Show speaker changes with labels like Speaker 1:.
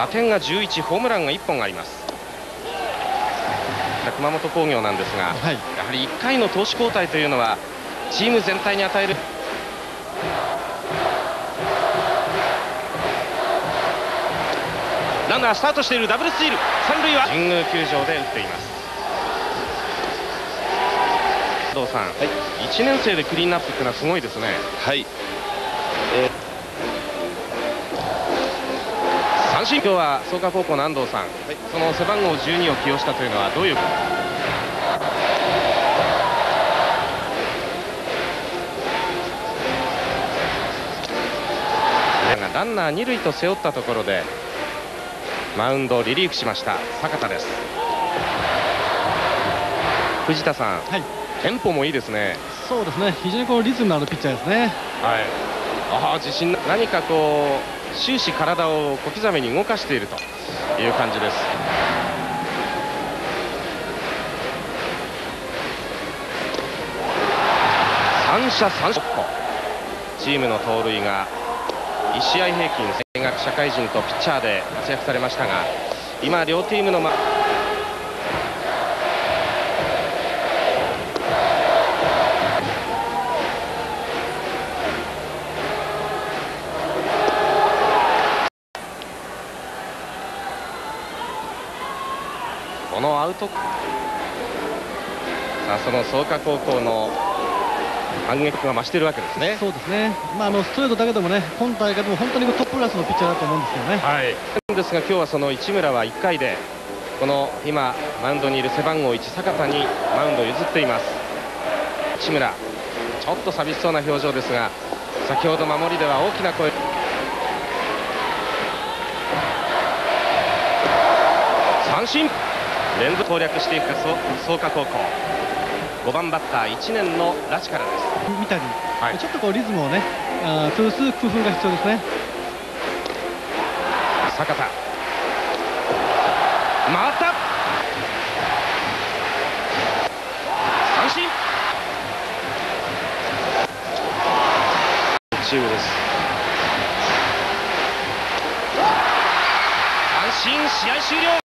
Speaker 1: 打点が11ホームランが1本あります。熊本工業なんですが、はい、やはり1回の投手交代というのはチーム全体に与える。ランナースタートしているダブルスチール。三塁は神宮球場で打っています。藤さん、はい、1年生でクリーンアップっていうのはすごいですね。
Speaker 2: はい、えー
Speaker 1: 三振今日は創価高校の安藤さん、はい、その背番号12を起用したというのはどういうランナー二塁と背負ったところでマウンドをリリーフしました坂田です。藤田さん、はい、テンポもいいですね。
Speaker 3: そうですね。非常にこうリズムのあるピッチャーですね。はい。
Speaker 1: ああ自信何かこう終始体を小刻みに動かしているという感じです。三者三個チームの盗塁が1試合平均大学社会人とピッチャーで活躍されましたが今両チームの、ま、このアウトさあその創価高校の反撃が増しているわけですね。
Speaker 3: そうですね。まああのストレートだけでもね、今大会でも本当にトップクラスのピッチャーだと思うんですよね。
Speaker 1: はい。ですが今日はその市村は1回でこの今マウンドにいる背番号1坂田にマウンドを譲っています。市村ちょっと寂しそうな表情ですが、先ほど守りでは大きな声。三振連続攻略していく創価高校。5番バッター1年のラチからです。
Speaker 3: みたいに、はい、ちょっとこうリズムをねあ潰す工夫が必要ですね。
Speaker 1: 坂田。回った。三振。チームです。三振試合終了